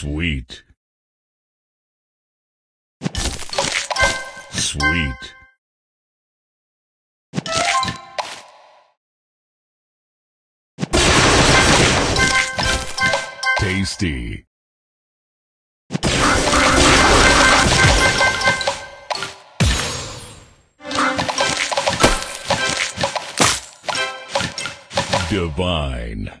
Sweet. Sweet. Tasty. Divine.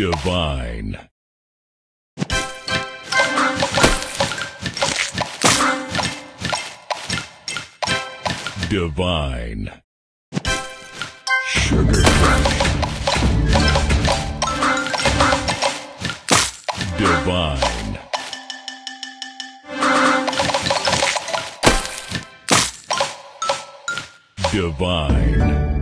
Divine. Divine. Sugar. Divine. Divine.